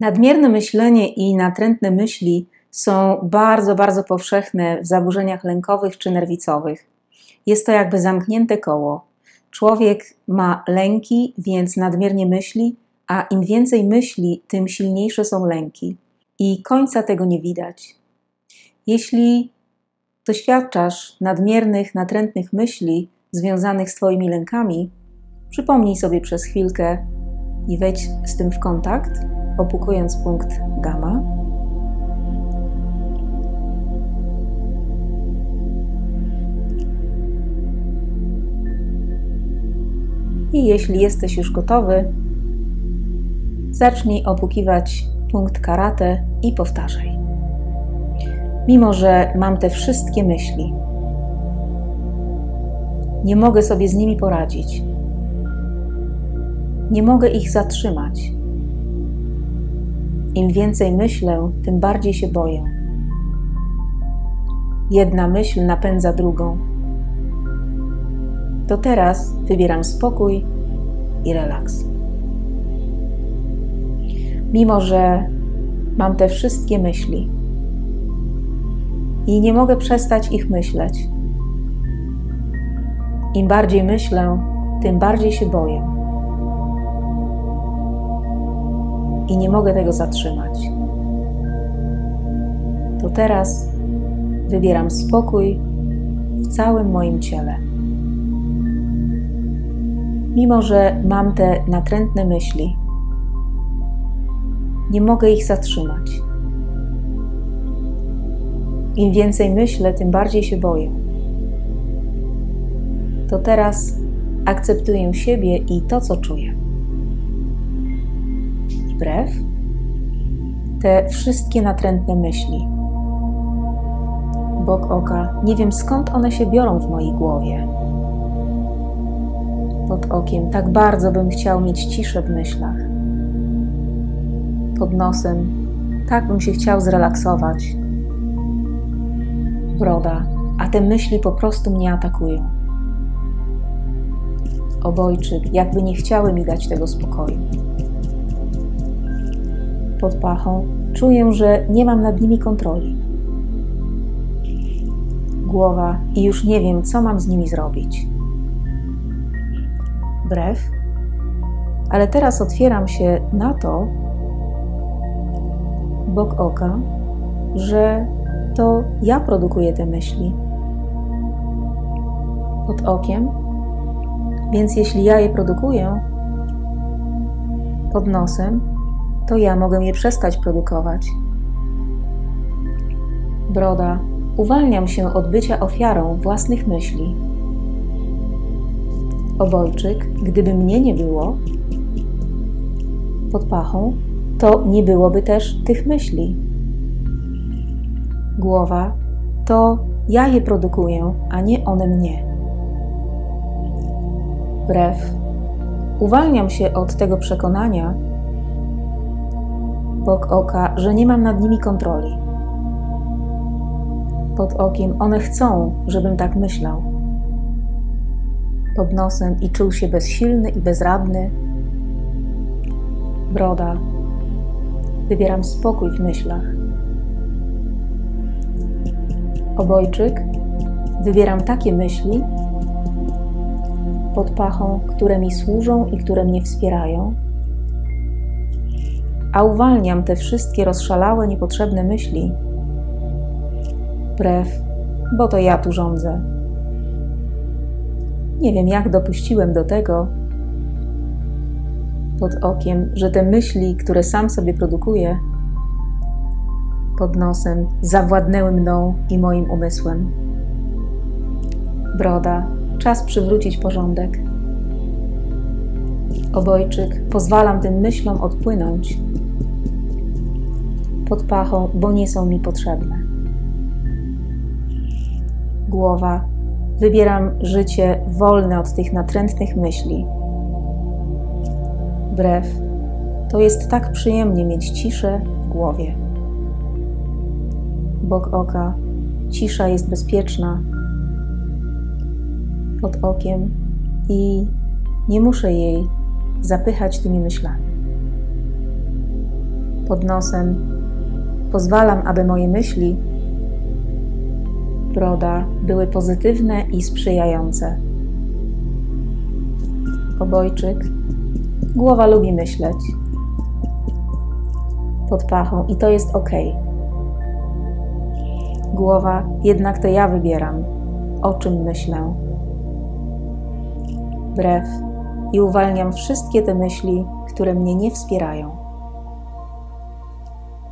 Nadmierne myślenie i natrętne myśli są bardzo, bardzo powszechne w zaburzeniach lękowych czy nerwicowych. Jest to jakby zamknięte koło. Człowiek ma lęki, więc nadmiernie myśli, a im więcej myśli, tym silniejsze są lęki. I końca tego nie widać. Jeśli doświadczasz nadmiernych, natrętnych myśli związanych z Twoimi lękami, przypomnij sobie przez chwilkę i wejdź z tym w kontakt, opukując punkt gamma. I jeśli jesteś już gotowy, zacznij opukiwać punkt karate i powtarzaj. Mimo, że mam te wszystkie myśli, nie mogę sobie z nimi poradzić. Nie mogę ich zatrzymać. Im więcej myślę, tym bardziej się boję. Jedna myśl napędza drugą. To teraz wybieram spokój i relaks. Mimo, że mam te wszystkie myśli i nie mogę przestać ich myśleć, im bardziej myślę, tym bardziej się boję. I nie mogę tego zatrzymać. To teraz wybieram spokój w całym moim ciele. Mimo, że mam te natrętne myśli, nie mogę ich zatrzymać. Im więcej myślę, tym bardziej się boję to teraz akceptuję siebie i to, co czuję. Wbrew te wszystkie natrętne myśli, bok oka, nie wiem skąd one się biorą w mojej głowie. Pod okiem tak bardzo bym chciał mieć ciszę w myślach. Pod nosem tak bym się chciał zrelaksować. Broda, a te myśli po prostu mnie atakują obojczyk, jakby nie chciały mi dać tego spokoju. Pod pachą czuję, że nie mam nad nimi kontroli. Głowa i już nie wiem, co mam z nimi zrobić. Brew, ale teraz otwieram się na to, bok oka, że to ja produkuję te myśli. Pod okiem więc jeśli ja je produkuję pod nosem, to ja mogę je przestać produkować. Broda, uwalniam się od bycia ofiarą własnych myśli. Obojczyk, gdyby mnie nie było, pod pachą, to nie byłoby też tych myśli. Głowa, to ja je produkuję, a nie one mnie brew. Uwalniam się od tego przekonania, bok oka, że nie mam nad nimi kontroli. Pod okiem one chcą, żebym tak myślał. Pod nosem i czuł się bezsilny i bezradny. Broda. Wybieram spokój w myślach. Obojczyk. Wybieram takie myśli, pod pachą, które mi służą i które mnie wspierają, a uwalniam te wszystkie rozszalałe, niepotrzebne myśli. Wbrew, bo to ja tu rządzę. Nie wiem, jak dopuściłem do tego, pod okiem, że te myśli, które sam sobie produkuję, pod nosem zawładnęły mną i moim umysłem. Broda, Czas przywrócić porządek. Obojczyk, pozwalam tym myślom odpłynąć pod pachą, bo nie są mi potrzebne. Głowa, wybieram życie wolne od tych natrętnych myśli. Brew, to jest tak przyjemnie mieć ciszę w głowie. Bok oka, cisza jest bezpieczna, pod okiem i nie muszę jej zapychać tymi myślami. Pod nosem pozwalam, aby moje myśli, broda, były pozytywne i sprzyjające. Obojczyk. Głowa lubi myśleć. Pod pachą i to jest ok. Głowa, jednak to ja wybieram, o czym myślę. Brew i uwalniam wszystkie te myśli, które mnie nie wspierają.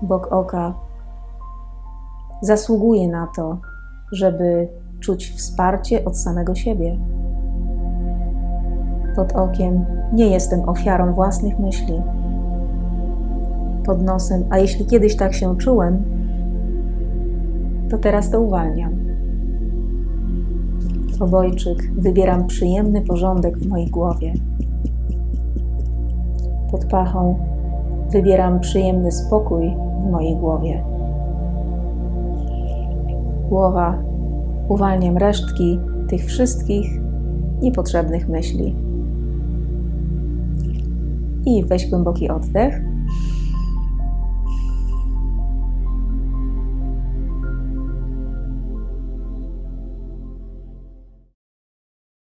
Bok oka zasługuje na to, żeby czuć wsparcie od samego siebie. Pod okiem nie jestem ofiarą własnych myśli. Pod nosem, a jeśli kiedyś tak się czułem, to teraz to uwalniam. Obojczyk, wybieram przyjemny porządek w mojej głowie. Pod pachą wybieram przyjemny spokój w mojej głowie. Głowa, uwalniam resztki tych wszystkich niepotrzebnych myśli. I weź głęboki oddech